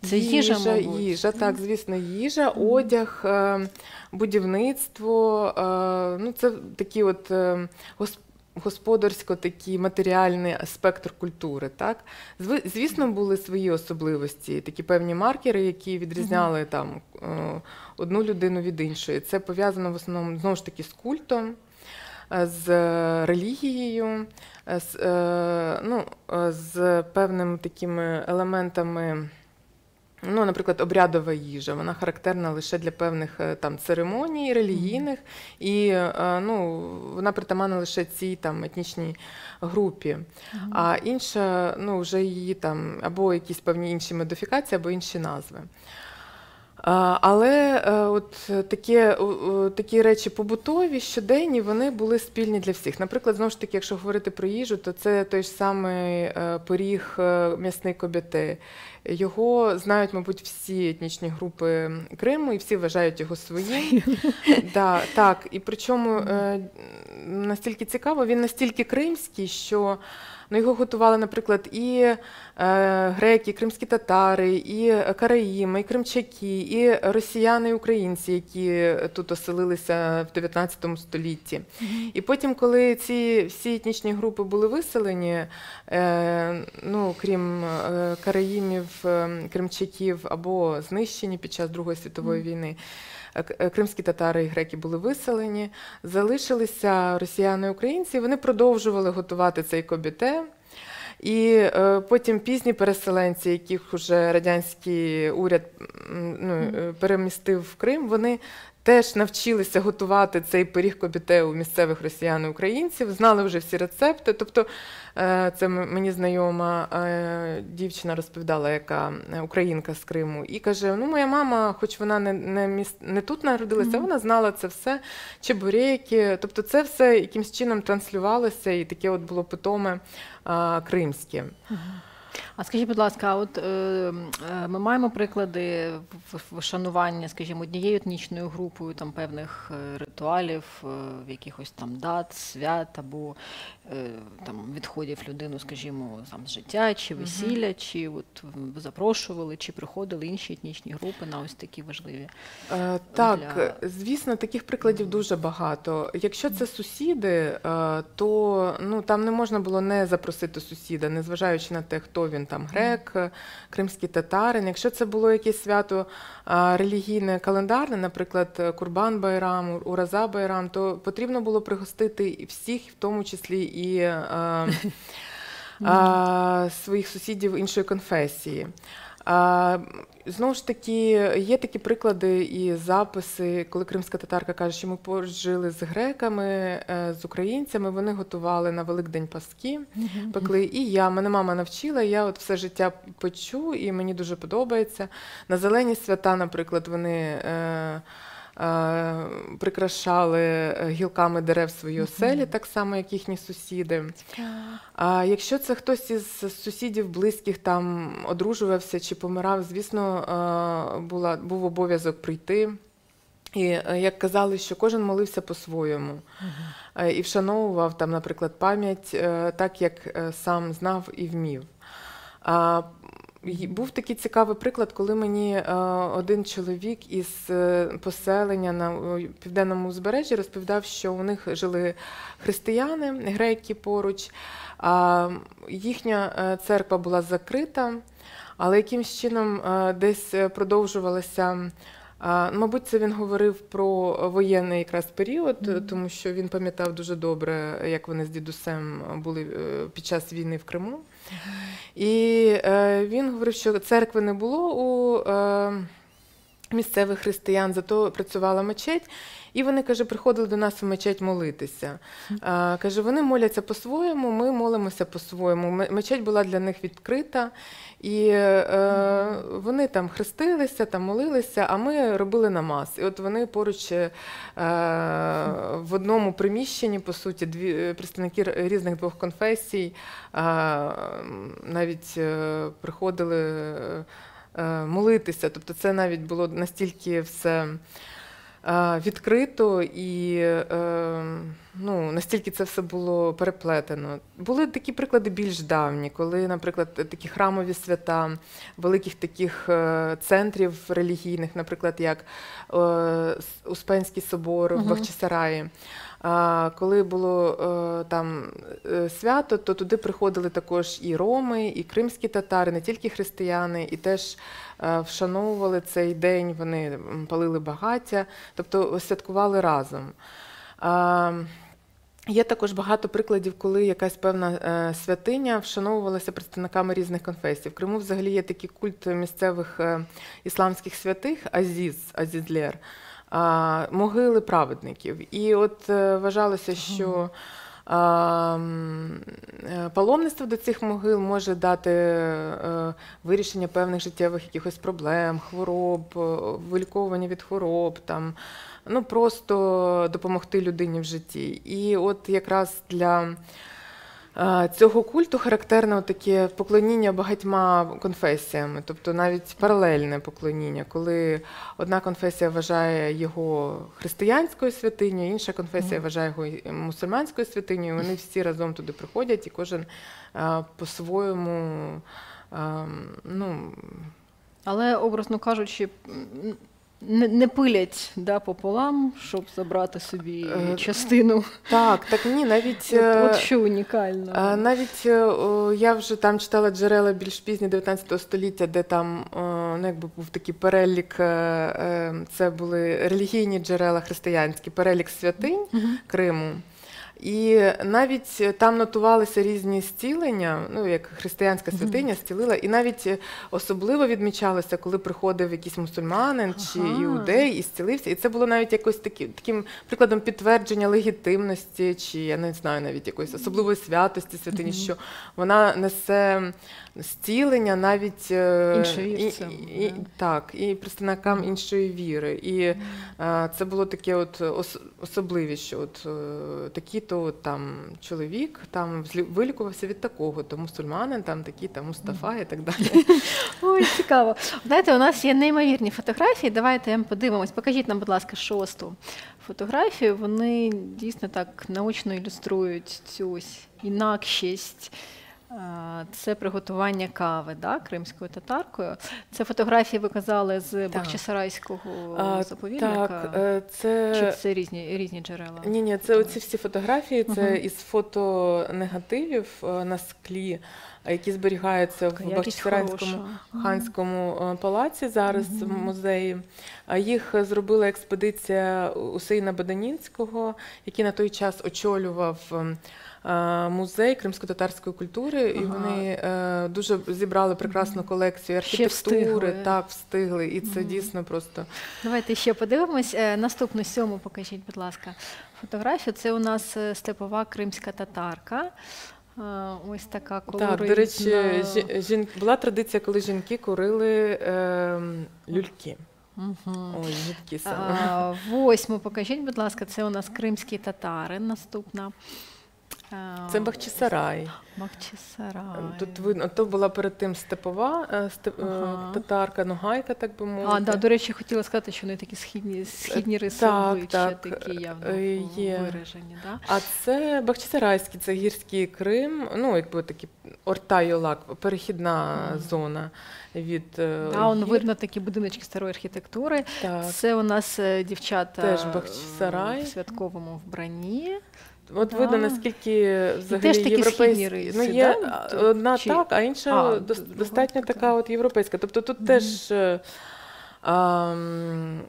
Це їжа, їжа, їжа, так, звісно, їжа, одяг, е, будівництво. Е, ну, Це такі от е, господарсько такий матеріальний спектр культури. Так? Звісно, були свої особливості, такі певні маркери, які відрізняли там одну людину від іншої. Це пов'язано в основному знову ж таки з культом. З релігією, з ну, з певними такими елементами Ну, Наприклад, обрядова їжа, вона характерна лише для певних е, там церемоній релігійних, і е, ну, вона притаманна лише цій там етнічній групі. А інша, ну, вже її там або якісь певні інші модифікації, або інші назви. Але е, от такі такі речі побутові, щоденні, вони були спільні для всіх. Наприклад, знову ж таки, якщо говорити про їжу, то це той ж самий поріг м'ясний кобяти. Його знають, мабуть, всі етнічні групи Криму, і всі вважають його своїм. Да, Так, і причому е, настільки цікаво, він настільки кримський, що Ну, Його готували, наприклад, і е, греки, і кримські татари, і караїми, і кримчаки, і росіяни, і українці, які тут оселилися в 19 столітті. І потім, коли ці всі етнічні групи були виселені, е, ну, крім е, караїмів, кримчаків або знищені під час Другої світової війни. Е, кримські татари і греки були виселені, залишилися росіяни і українці. Вони продовжували готувати цей кобіте. І е, потім пізні переселенці, яких вже радянський уряд ну, е, перемістив в Крим, вони теж навчилися готувати цей пиріг кобіте у місцевих росіян і українців, знали вже всі рецепти. Тобто е, це мені знайома е, дівчина розповідала, яка е, українка з Криму, і каже: Ну, моя мама, хоч вона не не, міс... не тут народилася, mm-hmm. вона знала це все, чебуреки. Тобто, це все якимсь чином транслювалося, і таке от було питоме кримське. Mm-hmm. А скажіть, будь ласка, от е, е, ми маємо приклади вшанування, скажімо, однією етнічною групою там певних е, ритуалів, е, якихось там дат, свят або е, там відходів людину, скажімо, там з життя чи весілля, угу. чи от запрошували, чи приходили інші етнічні групи на ось такі важливі. Е, так, для... звісно, таких прикладів дуже багато. Якщо це сусіди, е, то ну там не можна було не запросити сусіда, незважаючи на те, хто він там грек, кримський татарин. Якщо це було якесь свято релігійне календарне, наприклад, Курбан Байрам, Ураза Байрам, то потрібно було пригостити всіх, в тому числі і (laughs) а, а, своїх сусідів іншої конфесії. Знову ж таки, є такі приклади і записи, коли кримська татарка каже, що ми пожили з греками, е, з українцями. Вони готували на Великдень паски, пекли. І я мене мама навчила. Я от все життя печу, і мені дуже подобається. На зелені свята, наприклад, вони. Е, прикрашали е, гілками дерев свої оселі, так само, як їхні сусіди. А якщо це хтось із сусідів близьких там одружувався чи помирав, звісно, е, була, був обов'язок прийти. І як казали, що кожен молився по-своєму і вшановував там, наприклад, пам'ять так, як сам знав і вмів. Був такий цікавий приклад, коли мені е, один чоловік із е, поселення на південному узбережжі розповідав, що у них жили християни, греки поруч, а їхня е, церква була закрита, але якимсь чином десь продовжувалася. Мабуть, це він говорив про воєнний якраз період, тому що він пам'ятав дуже добре, як вони з дідусем були під час війни в Криму. І е, він говорив, що церкви не було у е, місцевих християн, зато працювала мечеть. І вони каже, приходили до нас в мечеть молитися. А, Каже, вони моляться по-своєму, ми молимося по-своєму. Мечеть була для них відкрита, і е, вони там хрестилися, там молилися, а ми робили намаз. І от вони поруч е, в одному приміщенні, по суті, дві е, представники різних двох конфесій е, навіть е, приходили е, молитися. Тобто це навіть було настільки все відкрито і е, ну, настільки це все було переплетено. Були такі приклади більш давні, коли, наприклад, такі храмові свята великих таких е, центрів релігійних, наприклад, як е, Успенський собор в. Бахчисараї. Коли було е, там е, свято, то туди приходили також і роми, і кримські татари, не тільки християни, і теж е, вшановували цей день. Вони палили багаття, тобто святкували разом. Є також багато прикладів, коли якась певна е, святиня вшановувалася представниками різних конфесій. В Криму взагалі є такий культ місцевих е, ісламських святих Азіз, Азізлєр, могили праведників. І от е, вважалося, що е, паломництво до цих могил може дати е, вирішення певних життєвих якихось проблем, хвороб, е, виліковування від хвороб, там, ну просто допомогти людині в житті. І от якраз для е, цього культу характерне таке поклоніння багатьма конфесіями, тобто навіть паралельне поклоніння, коли одна конфесія вважає його християнською святинею, інша конфесія вважає його мусульманською святинею. Вони всі разом туди приходять, і кожен по-своєму. Ну, Але, образно кажучи, не, не пилять да, пополам, щоб забрати собі Е, частину. так, так ні, навіть От, е, от що унікально. А, Навіть е, я вже там читала джерела більш пізні 19 століття, де там ну, якби був такий перелік, е, е, це були релігійні джерела християнські, перелік святинь Мгм. Криму. І навіть там нотувалися різні стілення, ну як християнська святиня зцілила, і навіть особливо відмічалося, коли приходив якийсь мусульманин чи Ага. іудей і зцілився. І це було навіть якось такі, таким прикладом підтвердження легітимності, чи я не знаю, навіть якоїсь особливої святості святині, що вона несе зцілення навіть е, Іншовірцям, і, і, так, і представникам іншої віри. І е, це було таке от ос- особливість, що от е, такий-то там чоловік там вилікувався від такого, то мусульманин, там такий там Мустафа і так далі. (laughs) Ой, цікаво. Знаєте, у нас є неймовірні фотографії. Давайте подивимось. Покажіть нам, будь ласка, шосту фотографію. Вони дійсно так наочно ілюструють цю ось інакшість. Це приготування кави да, кримською татаркою. Це фотографії ви казали з Бахчисарайського А, заповідника. Так, е, це Чи це різні, різні джерела? Ні, ні, це оці всі фотографії, це Мгм. із фотонегативів е, на склі, які зберігаються Така в хороша. ханському е, палаці зараз в музеї. Їх зробила експедиція Усейна Баданінського, який на той час очолював. Е, Музей кримсько-татарської культури, і вони е, дуже зібрали прекрасну колекцію Ще архітектури. встигли. Так, встигли. І це Мгм. дійсно просто Давайте ще подивимось. Е, Наступну сьому покажіть, будь ласка, фотографію. Це у нас степова кримська татарка. Ось така колоритна. Так, до речі, жі- жін... була традиція, коли жінки курили е, люльки. Мгм. Ой, жінки саме. А, Восьму покажіть, будь ласка, це у нас кримські татари. Наступна. Це Бахчисарай. Бахчисарай. Тут видно, то була перед тим степова е, степ... е, Ага. татарка, ногайка, так би мовити. А, да, до речі, хотіла сказати, що вони такі східні, східні риси так, обличчя, так, такі явно е, є. виражені. Да? А це Бахчисарайський, це гірський Крим, ну якби такий Орта-Йолак, перехідна Мгм. зона від е, Да, он видно такі будиночки старої архітектури. Так. Це у нас е, дівчата Теж е, Бахчисарай. в святковому вбранні. От видно, наскільки взагалі теж такі європейські. риси, ну, є да? одна Чи- так, а інша А, достатньо така. така от європейська. Тобто тут Мгм. теж е, а,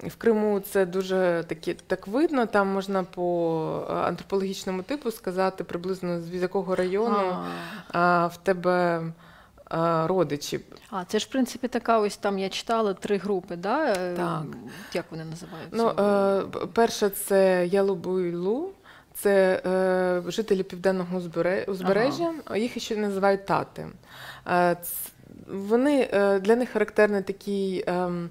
в Криму це дуже такі, так видно. Там можна по е, антропологічному типу сказати приблизно з якого району А, в тебе е, родичі. А, це ж, в принципі, така ось там я читала три групи, да? Так. Як вони називаються? Ну, е, п- перше, це Ялубуйлу, це е, жителі південного узбережжя, а їх ще називають тати. Е, вони, е, для них характерний такий. ем,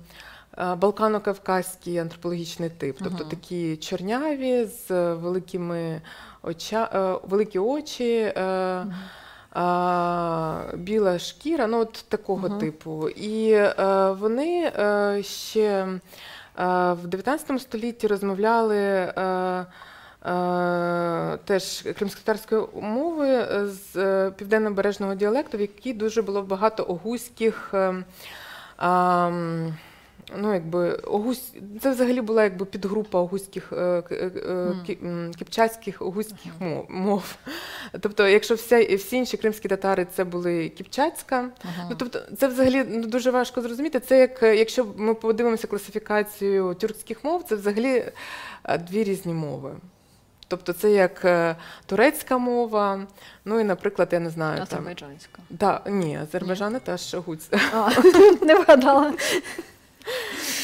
е, Балкано-кавказький антропологічний тип, тобто Ага. такі чорняві з великими оча, е, великі очі, е, а, біла шкіра, ну от такого Ага. типу. І е, вони е, ще е, в 19 столітті розмовляли. Е, е, Теж кримськотарською мовою з е, південно-бережного діалекту, в якій дуже було багато огузьких е, ну, якби, огусь... Це взагалі була якби підгрупа огузьких, е, е, е, кіпчацьких огузьких мов. Тобто, якщо вся, всі інші кримські татари це були кіпчацька, Ага. Ну, тобто, це взагалі ну, дуже важко зрозуміти. Це як е, якщо ми подивимося класифікацію тюркських мов, це взагалі е, дві різні мови. Тобто, це як е, турецька мова, ну і, наприклад, я не знаю. Там, да, ні, Азербайджани теж гуць. (laughs) Не вгадала.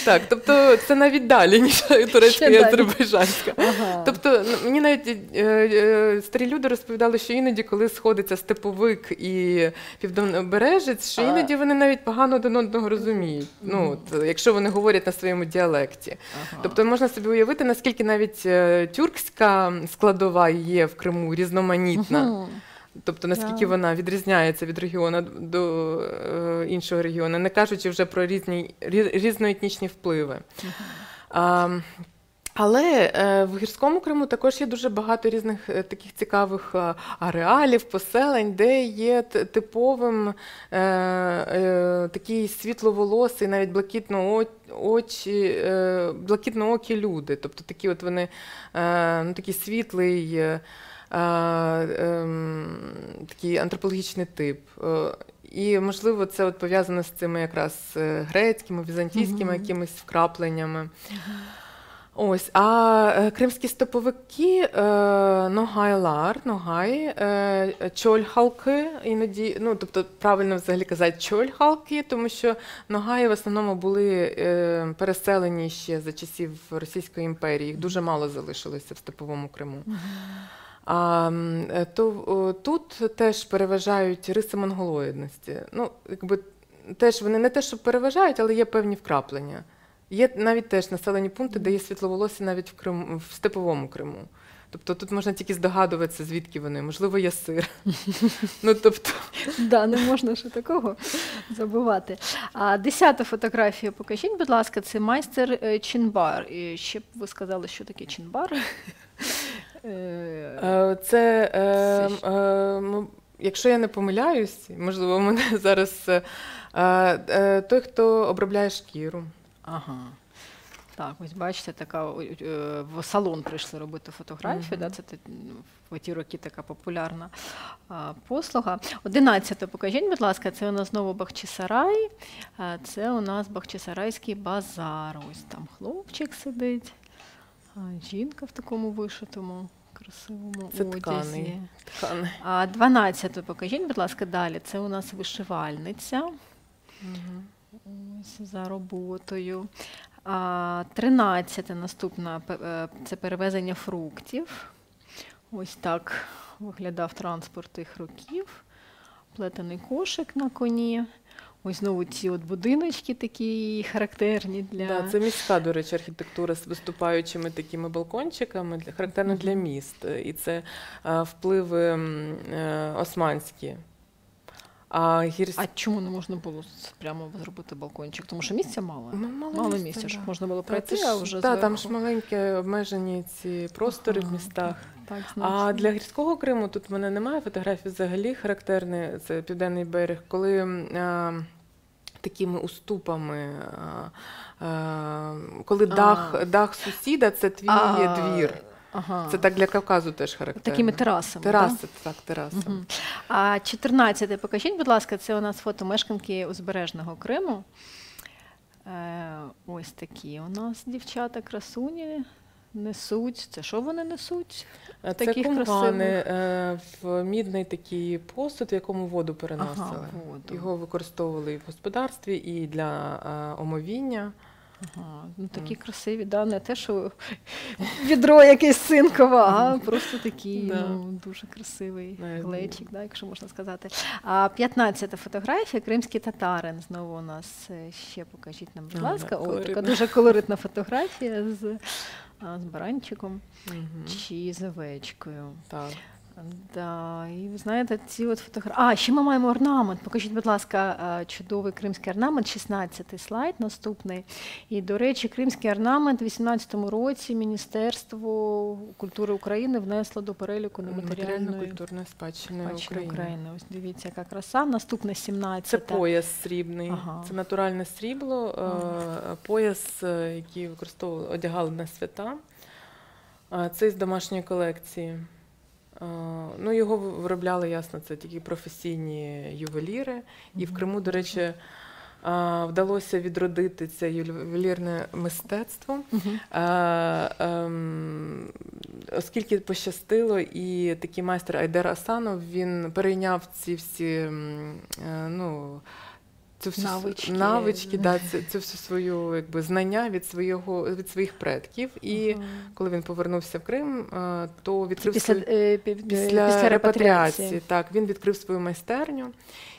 Так, тобто це навіть далі, ніж турецька і азербайджанська. Ага. Тобто мені навіть е, е, старі люди розповідали, що іноді, коли сходиться степовик і південнобережець, що іноді вони навіть погано один одного розуміють. Ну, от, якщо вони говорять на своєму діалекті. Ага. Тобто можна собі уявити, наскільки навіть е, тюркська складова є в Криму різноманітна. Мгм. Тобто наскільки вона відрізняється від регіону до е, іншого регіону, не кажучи вже про різні рі- різноетнічні впливи. А, але е, в гірському Криму також є дуже багато різних е, таких цікавих е, ареалів, поселень, де є типовим е, е, такий світловолосий, навіть блакитно очі, е, блакитноокі люди. Тобто такі от вони е, ну, такий світлий. Е, ем, такий антропологічний тип. Е, І, можливо, це от пов'язано з цими якраз е, грецькими, візантійськими Мгм. якимись вкрапленнями. Ось, а кримські степовики е, Ногайлар, Ногай, чольхалки, іноді, ну тобто правильно взагалі казати чольхалки, тому що Ногаї в основному були переселені ще за часів Російської імперії. Їх дуже мало залишилося в степовому Криму. М, е, то о, тут теж переважають риси монголоїдності. Ну, якби теж вони не те, що переважають, але є певні вкраплення. Є навіть теж населені пункти, де є світловолосі навіть в Криму, в степовому Криму. Тобто тут можна тільки здогадуватися, звідки вони. Можливо, є сир. (laughs) Ну, тобто, Да, не можна ще такого забувати. А десята фотографія покажіть, будь ласка, це майстер е, Чінбар. І ще б ви сказали, що таке Чінбар. (laughs) Е, е, це, е, е, якщо я не помиляюсь, можливо, мене (laughs) зараз е, той, хто обробляє шкіру. Ага. Так, ось бачите, така в салон прийшли робити фотографію. Да, це в ті роки така популярна а, послуга. Одинадцяте, покажіть, будь ласка, це у нас знову Бахчисарай. а, Це у нас Бахчисарайський базар. Ось там хлопчик сидить, а, жінка в такому вишитому, красивому Це одязі. Ткани. А 12 покажіть, будь ласка, далі. Це у нас вишивальниця. Ось за роботою. А, 13 наступна е, це перевезення фруктів. Ось так виглядав транспорт тих років. Плетений кошик на коні. Ось знову ці от будиночки такі характерні для. Да, це міська, до речі, архітектура з виступаючими такими балкончиками, для- характерна для міст. І це е, впливи м, е, османські. А гірсь... А чому не можна було прямо зробити балкончик? Тому що місця мало. Ну, мало Мало місця, місця, щоб да. можна було пройти, а вже та, там ж маленькі обмежені ці простори в містах. Так, А для гірського Криму тут в мене немає фотографій взагалі характерний, це південний берег, коли а, такими уступами, а, а, коли дах, дах сусіда це твій А, двір. Ага. Це так для Кавказу теж характерно. Такими терасами. Тераси, так, тераси. Мгм. А 14 покажіть, будь ласка, це у нас фото мешканки узбережного Криму. Е, ось такі у нас дівчата красуні. Несуть. Це що вони несуть? Е, Це таких красивих. е, в мідний такий посуд, в якому воду переносили. Ага, воду. Його використовували і в господарстві, і для е, омовіння. Ага, ну такі красиві, да, не те, що відро якесь цинкове, а просто такий (laughs) Да. ну, дуже красивий Навіть- глечик, да, якщо можна сказати. А 15-та фотографія кримський татарин. Знову у нас ще покажіть нам, будь ласка. О, така дуже колоритна фотографія з, з баранчиком угу. чи з овечкою. Так. Да, і ви знаєте, ці от фотографії. А, ще ми маємо орнамент. Покажіть, будь ласка, е, чудовий кримський орнамент, 16-й слайд наступний. І, до речі, кримський орнамент в 18-му році Міністерство культури України внесло до переліку нематеріальної Матеріально-культурної спадщини спадщини України. України. Ось дивіться, яка краса. Наступне 17 Це пояс срібний, Ага. це натуральне срібло, е, пояс, е, який використовували, одягали на свята. Це з домашньої колекції. Е, Ну, його виробляли, ясно, це такі професійні ювеліри. І в Криму, до речі, е, вдалося відродити це ювелірне мистецтво. Е, ем, Оскільки пощастило, і такий майстер Айдер Асанов він перейняв ці всі ну, цю всю с- Навички. навички да, цю, цю всю свою якби, знання від, свого, від своїх предків. І Ага. коли він повернувся в Крим, е, то відкрив після, свою- е, після, після репатріації. Так, він відкрив свою майстерню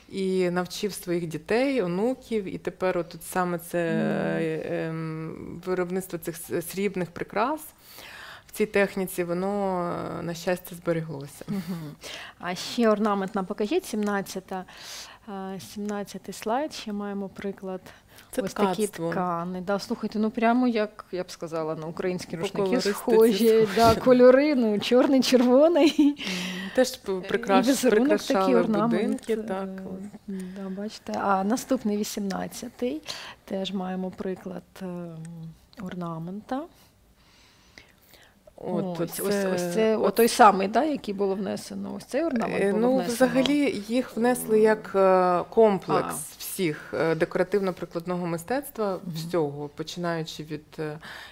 і навчив своїх дітей, онуків. І тепер от тут саме це е, ем, виробництво цих срібних прикрас. В цій техніці воно, е, на щастя, збереглося. Мгм. А ще орнамент нам покажіть, 17 17 слайд, ще маємо приклад. Це Ось такі ткани. Да, слухайте, ну прямо як я б сказала, на українські рушники схожі, да, кольори, ну, чорний, червоний. Теж прикраш, прикрашали будинки. е, Так. Да, бачите. А наступний 18-й, теж маємо приклад ем, орнамента. От, ось, це, ось, ось це от той самий, да, який було внесено. Ось цей орнамент Е, було Ну, внесено. взагалі їх внесли як е, комплекс А. всіх е, декоративно-прикладного мистецтва, Мгм. всього, починаючи від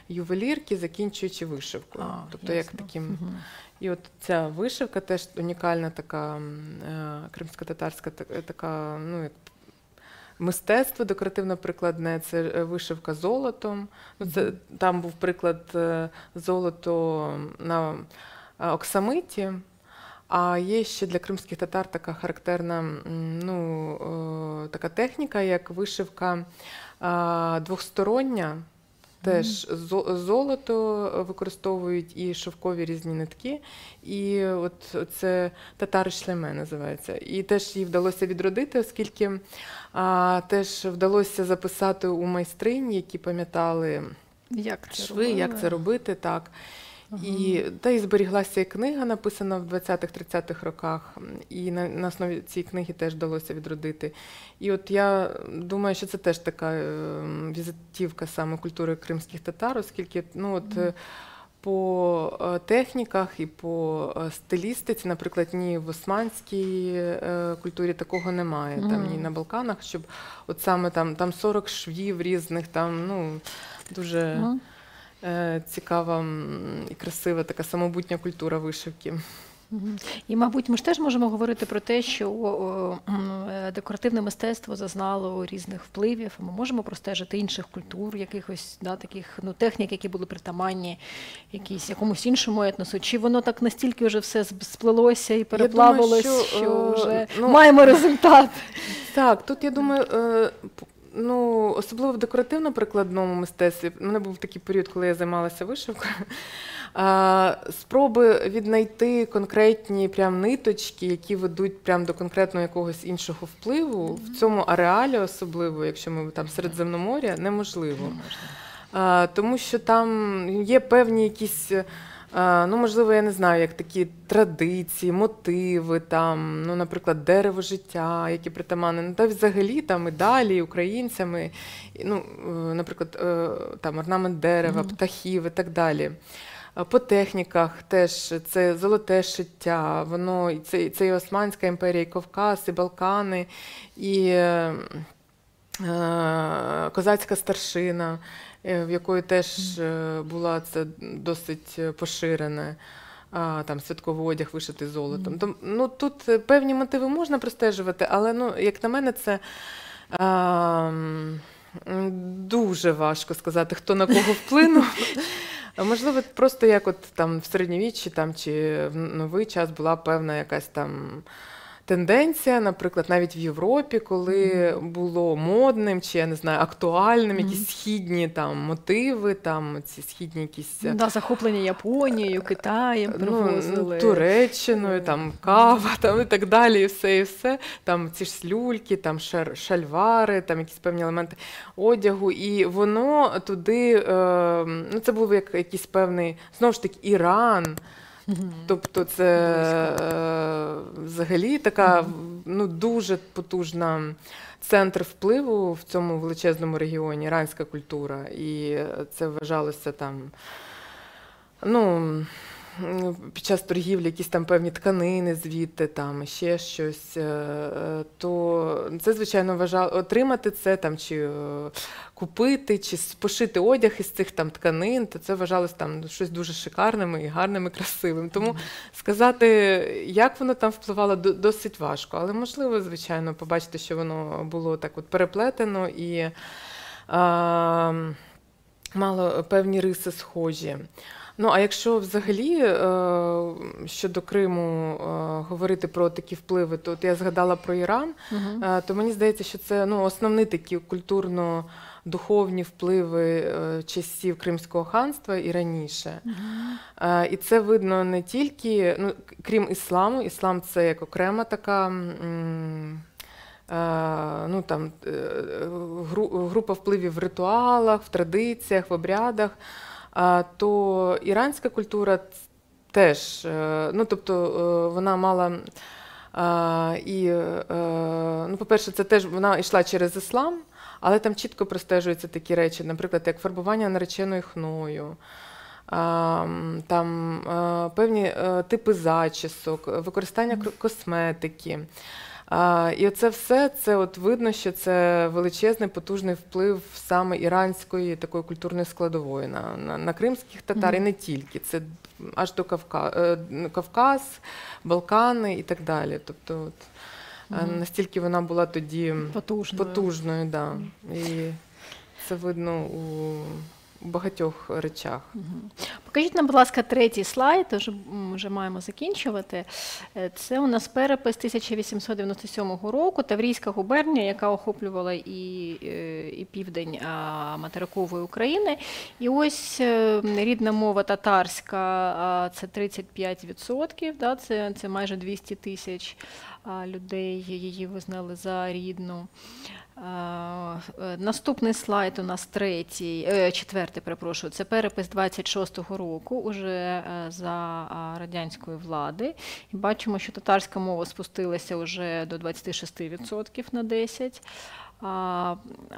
ювелірки, закінчуючи вишивкою. А, тобто, як таким. Мгм. І от ця вишивка теж унікальна така кримсько-татарська така, ну як. Мистецтво декоративно-прикладне це е, вишивка золотом. Ну, це, там був приклад е, золото на е, оксамиті. А є ще для кримських татар така характерна ну, така техніка, як вишивка двохстороння. Теж зо- золото використовують і шовкові різні нитки. І от це татари шлеме називається. І теж їй вдалося відродити, оскільки а, теж вдалося записати у майстринь, які пам'ятали Як це шви, як це робити, так. Ага. І та й зберіглася і книга, написана в 20-30-х роках, і на, на основі цієї книги теж вдалося відродити. І от я думаю, що це теж така е, візитівка саме культури кримських татар, оскільки ну от. е, По е, техніках і по е, стилістиці, наприклад, ні в османській е, культурі такого немає, там ні на Балканах, щоб от саме там, там 40 швів різних, там ну дуже mm. е, цікава і красива така самобутня культура вишивки. І, мабуть, ми ж теж можемо говорити про те, що е, декоративне мистецтво зазнало різних впливів. Ми можемо простежити інших культур, якихось да, таких ну, технік, які були притаманні якісь якомусь іншому етносу. Чи воно так настільки вже все сплелося і переплавилось, що, що, е, вже ну, маємо результат? Так, тут я думаю, е, ну особливо в декоративно-прикладному мистецтві. У мене був такий період, коли я займалася вишивкою. (laughs) А, спроби віднайти конкретні прям ниточки, які ведуть прям до конкретного якогось іншого впливу в цьому ареалі, особливо, якщо ми там Середземноморя, неможливо. А, тому що там є певні якісь. А, Ну, можливо, я не знаю, як такі традиції, мотиви, там, ну, наприклад, дерево життя, які притаманні. Ну, та взагалі там і далі українцями, і, ну, е, наприклад, е, там орнамент дерева, птахів і так далі. По техніках теж це золоте шиття, воно і це, це і Османська імперія, і Кавказ, і Балкани, і е, е, козацька старшина, е, в якої теж е, була це досить поширене. Там святковий одяг вишитий золотом. Mm. Ну, Тут певні мотиви можна простежувати, але ну, як на мене, це а, дуже важко сказати, хто на кого вплинув. (laughs) Можливо, просто як от там в середньовіччі там, чи в новий час була певна якась там тенденція, наприклад, навіть в Європі, коли було модним чи я не знаю, актуальним якісь східні там мотиви, там ці східні якісь е, да, захоплення Японією, Китаєм, ну, привозили. Ну, Туреччиною, там кава, там і так далі, і все, і все. Там ці ж слюльки, там шальвари, там якісь певні елементи одягу, і воно туди, е, ну це був як якийсь певний знову ж таки Іран. Тобто, це е, взагалі така ну, дуже потужна центр впливу в цьому величезному регіоні, іранська культура. І це вважалося там. ну, під час торгівлі якісь там певні тканини звідти, там ще щось, е, е, то це, звичайно, вважало отримати це там, чи купити, чи пошити одяг із цих там тканин, то це вважалось там щось дуже шикарним і гарним і (laughs) красивим. Тому сказати, як воно там впливало, досить важко. Але можливо, звичайно, побачити, що воно було так от переплетено і а, мало певні риси схожі. Ну а якщо взагалі е, щодо Криму е, говорити про такі впливи, то от я згадала про Іран, угу. то мені здається, що це ну, основні такі культурно. Духовні впливи часів Кримського ханства і раніше. Uh-huh. І це видно не тільки, ну, крім ісламу, іслам це як окрема така ну, там, група впливів в ритуалах, в традиціях, в обрядах то іранська культура теж, е, ну тобто е, вона мала. І, е, ну, по-перше, це теж вона йшла через іслам, але там чітко простежуються такі речі, наприклад, як фарбування нареченою хною, там певні типи зачісок, використання косметики. І оце все це от видно, що це величезний потужний вплив саме іранської такої культурної складової на на, на кримських татар, mm -hmm. і не тільки. Це аж до Кавка, е, Кавказ, Балкани і так далі. Тобто, от, mm настільки вона була тоді потужною, потужною да. і це видно у багатьох речах. Покажіть нам, будь ласка, третій слайд, вже, вже маємо закінчувати. Е, це у нас перепис 1897 року, Таврійська губернія, яка охоплювала і е, і південь материкової України. І ось рідна мова татарська це 35%, да, це, це майже 200 тисяч людей її визнали за рідну. Е, наступний слайд у нас третій, е, четвертий, перепрошую, це перепис 26-го року, уже е, за радянської влади. І бачимо, що татарська мова спустилася вже до 26% на 10%.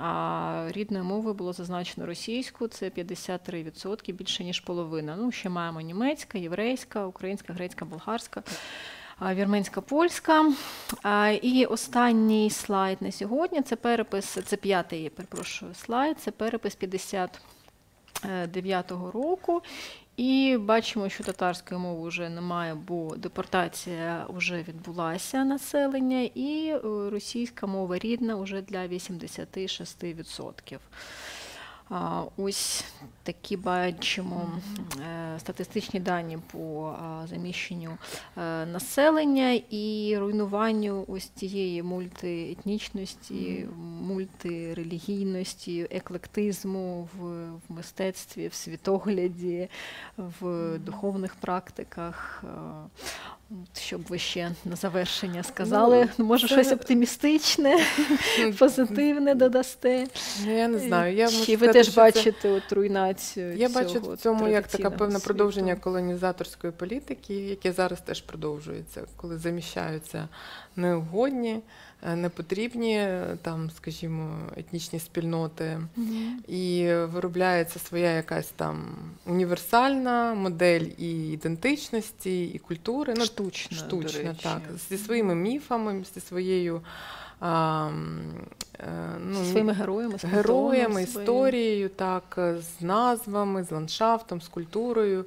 А рідною мовою було зазначено російську, це 53%, більше ніж половина. Ну, ще маємо німецька, єврейська, українська, грецька, болгарська вірменська польська. І останній слайд на сьогодні це перепис, це п'ятий перепрошую, слайд, це перепис 59-го року. І бачимо, що татарської мови вже немає, бо депортація вже відбулася населення, і е, російська мова рідна вже для 86%. Ось такі бачимо е, статистичні дані по заміщенню е, населення і руйнуванню ось цієї мультиетнічності, мультирелігійності, еклектизму в мистецтві, в світогляді, в духовних практиках. Щоб ви ще на завершення сказали, ну, може це... щось оптимістичне, (laughs) позитивне додасте. Ну, я не знаю. Я Чи можу ви сказати, теж бачите це... от руйнацію? Я цього бачу в цьому як таке певне продовження колонізаторської політики, яке зараз теж продовжується, коли заміщаються неугодні. Е, непотрібні там, скажімо, етнічні спільноти, mm-hmm. і виробляється своя якась там універсальна модель і ідентичності, і культури. Ну, штучна, штучна так, зі своїми міфами, зі своєю а, е, ну, своїми героями, з героями, історією, так, е, з назвами, з ландшафтом, з культурою,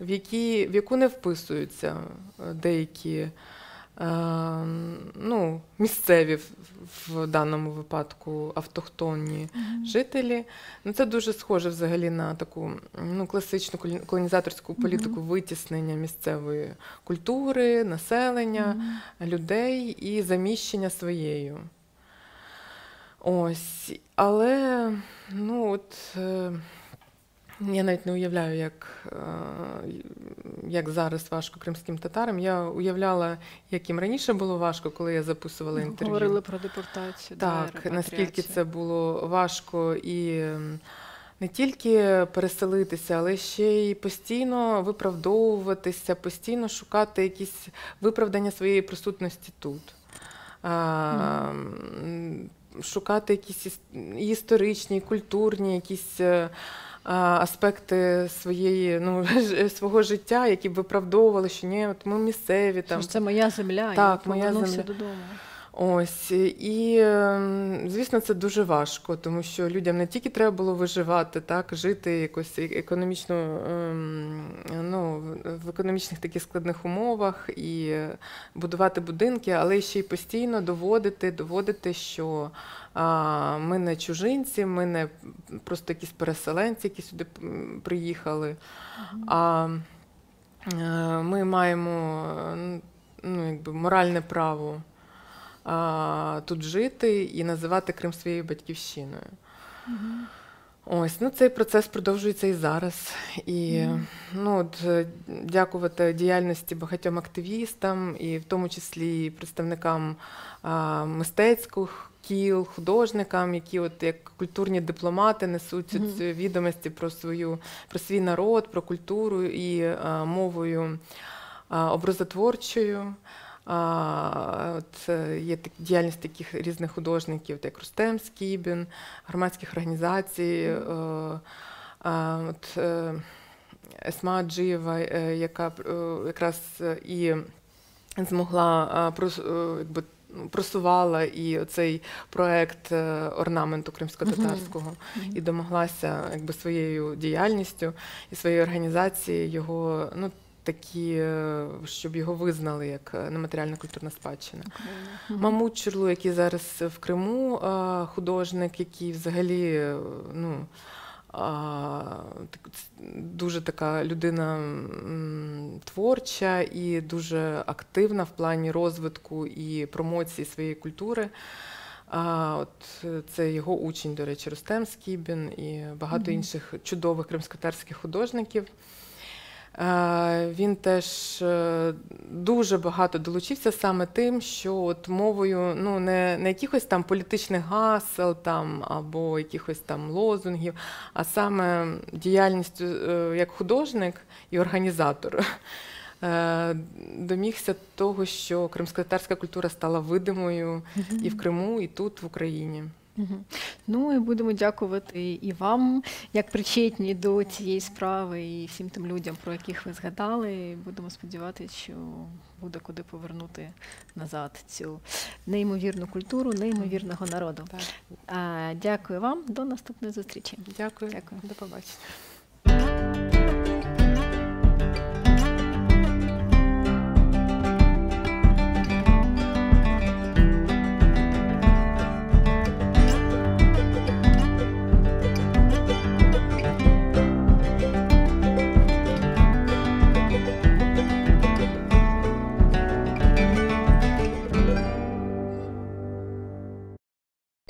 в, які, в яку не вписуються е, деякі е, ну, місцеві в, даному випадку автохтонні Мгм. жителі. Ну, це дуже схоже взагалі на таку ну, класичну колонізаторську політику витіснення місцевої культури, населення Мгм. людей і заміщення своєю. Ось. Але ну от е, я навіть не уявляю, як, е, як зараз важко кримським татарам. Я уявляла, як їм раніше було важко, коли я записувала інтерв'ю. Говорили про депортацію. да, Так, наскільки це було важко і не тільки переселитися, але ще й постійно виправдовуватися, постійно шукати якісь виправдання своєї присутності тут. А, Шукати якісь іс- історичні, культурні якісь е, аспекти своєї, ну, (laughs) свого життя, які б виправдовували, що ні, от ми місцеві Що там. ж це моя земля, Так, я моя земля. додому. Ось і ем, звісно, це дуже важко, тому що людям не тільки треба було виживати, так жити якось е- економічно ем, ну, в- економічних таких складних умовах і будувати будинки, але ще й постійно доводити, доводити, що ми не чужинці, ми не просто якісь переселенці, які сюди приїхали. А е, ми маємо ну, якби, моральне право а, тут жити і називати Крим своєю батьківщиною. Ось, ну цей процес продовжується і зараз. І ну, от, е, дякувати діяльності багатьом активістам, і в тому числі і представникам а, мистецьких кіл, художникам, які от як культурні дипломати несуть Мгм. ці відомості про свою про свій народ, про культуру і а, мовою а, образотворчою. А, от, е, є так, діяльність таких різних художників, як Рустем Скібін, громадських організацій. Е, от, е, Есма Аджиєва, е, яка якраз і змогла якби, просувала і цей проект орнаменту кримсько-татарського. І домоглася якби, своєю діяльністю і своєю організацією його, ну, такі, е, щоб його визнали як е, нематеріальна культурна спадщина. Мгм. Мамут Чурлу, який зараз в Криму, е, художник, який взагалі е, ну, дуже така людина творча і дуже активна в плані розвитку і промоції своєї культури. А, от е, це його учень, до речі, Рустем Скібін і багато Мгм. інших чудових кримськотарських художників. Е, Він теж е, дуже багато долучився саме тим, що от мовою ну не, не якихось там політичних гасел там або якихось там лозунгів, а саме діяльністю е, як художник і організатор. Домігся того, що кримськотатарська культура стала видимою і в Криму, і тут, в Україні. Ну і будемо дякувати і вам, як причетні до цієї справи, і всім тим людям, про яких ви згадали. Будемо сподіватися, що буде куди повернути назад цю неймовірну культуру, неймовірного народу. Так. Дякую вам, до наступної зустрічі. Дякую. Дякую. До побачення.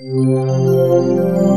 Música